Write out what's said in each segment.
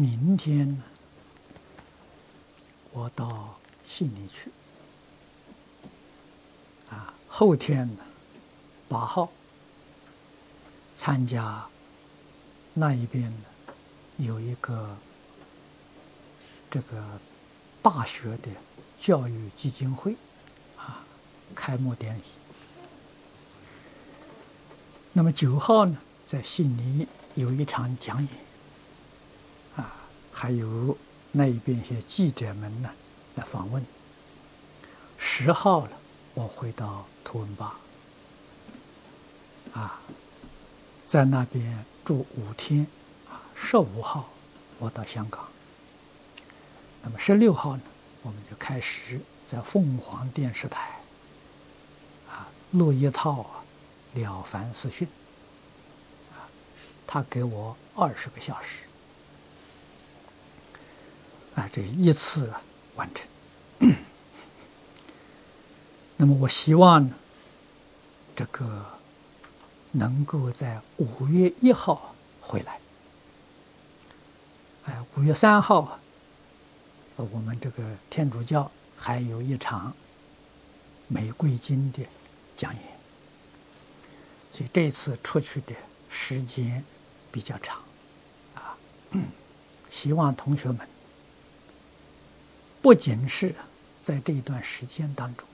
明天呢，我到悉尼去。啊，后天呢，八号参加那一边呢有一个这个大学的教育基金会啊开幕典礼。那么九号呢，在悉尼有一场讲演，还有那一边一些记者们呢来访问。十号了，我回到图文巴，啊，在那边住五天，啊，十五号我到香港。那么十六号呢，我们就开始在凤凰电视台，啊，录一套啊。了凡四训，啊，他给我二十个小时，啊，这一次完成。那么我希望呢，这个能够在五月一号回来。哎，五月三号啊，我们这个天主教还有一场玫瑰经的讲演。所以这次出去的时间比较长，啊，希望同学们不仅是在这一段时间当中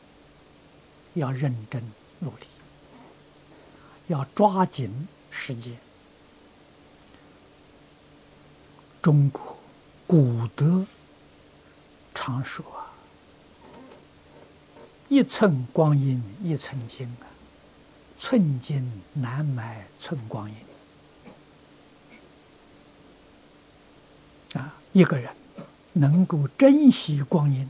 要认真努力，要抓紧时间。中国古德常说：“一寸光阴一寸金啊。”寸金难买寸光阴啊！一个人能够珍惜光阴，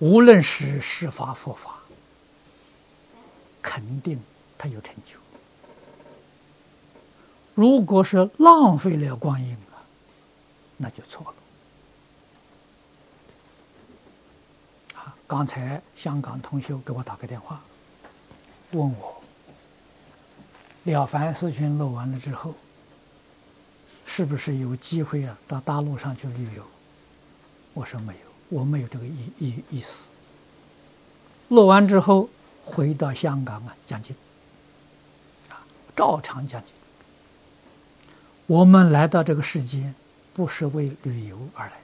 无论是施法佛法，肯定他有成就。如果是浪费了光阴啊，那就错了。啊刚才香港同学给我打个电话，问我《了凡四训》录完了之后，是不是有机会啊到大陆上去旅游？我说没有，我没有这个意意意思。录完之后回到香港啊讲经，啊照常讲经。我们来到这个世间，不是为旅游而来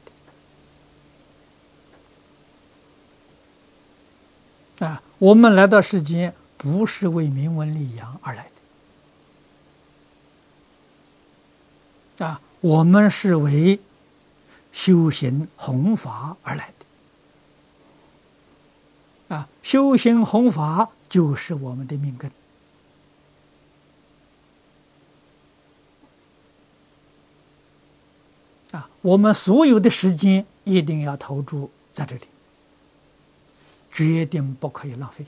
的。啊，我们来到世间不是为名闻利养而来，啊，我们是为修行弘法而来的，啊，修行弘法就是我们的命根，啊，我们所有的时间一定要投注在这里。决定不可以浪费。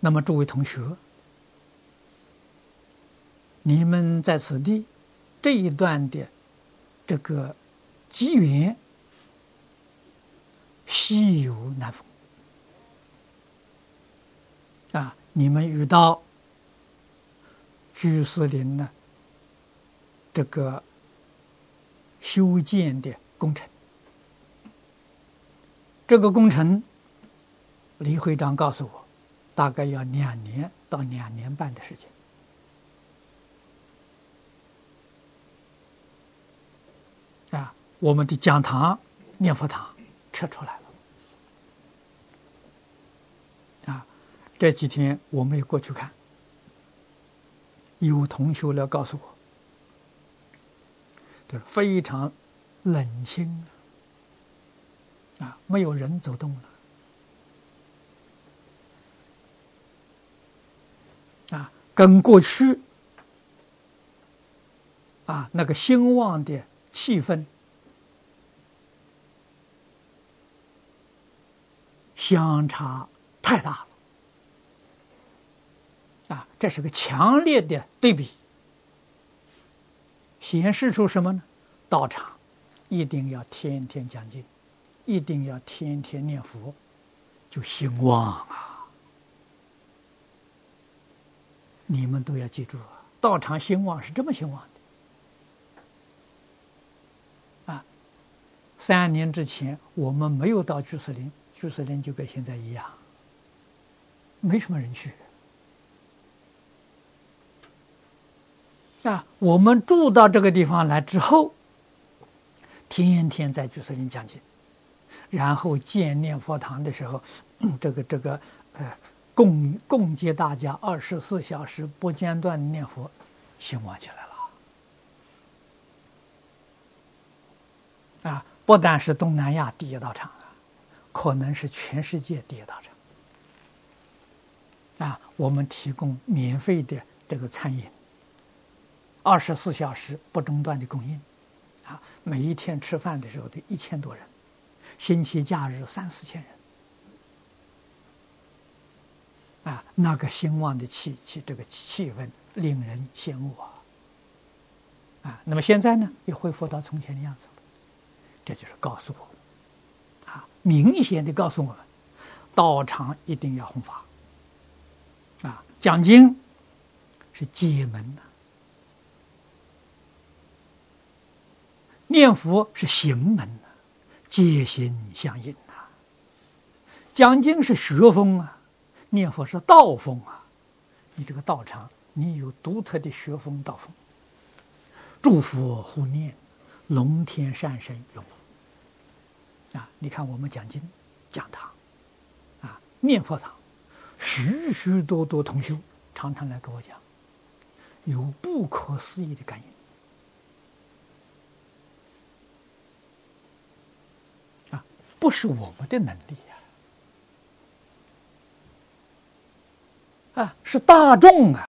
那么，诸位同学，你们在此地这一段的这个机缘，稀有难逢啊！你们遇到居士林呢，这个修建的。工程，这个工程，李会长告诉我，大概要两年到两年半的时间。啊，我们的讲堂、念佛堂撤出来了。啊，这几天我没有过去看，有同学来告诉我，就是非常。冷清啊，没有人走动了啊，跟过去啊那个兴旺的气氛相差太大了啊，这是个强烈的对比，显示出什么呢？道场。一定要天天讲经，一定要天天念佛，就兴旺啊！你们都要记住啊，道场兴旺是这么兴旺的啊！三年之前我们没有到居士林，居士林就跟现在一样，没什么人去。啊，我们住到这个地方来之后，天天在居士林讲经，然后建念佛堂的时候，这个这个呃。供供给大家二十四小时不间断念佛，兴旺起来了。啊，不但是东南亚第一道场，可能是全世界第一道场。啊，我们提供免费的这个餐饮，二十四小时不中断的供应，啊，每一天吃饭的时候得一千多人，星期假日三四千人。啊，那个兴旺的气气，这个气氛令人羡慕啊！啊，那么现在呢，又恢复到从前的样子了。这就是告诉我，明显的告诉我们，道场一定要弘法。啊，讲经是解门呐，念佛是行门呐，戒心相应呐。讲经是学风啊。念佛是道风啊，你这个道场，你有独特的学风道风。祝福护念，龙天善神永护啊！你看我们讲经讲堂，啊，念佛堂，许许多多同修常常来跟我讲，有不可思议的感应啊，不是我们的能力。啊，是大众啊！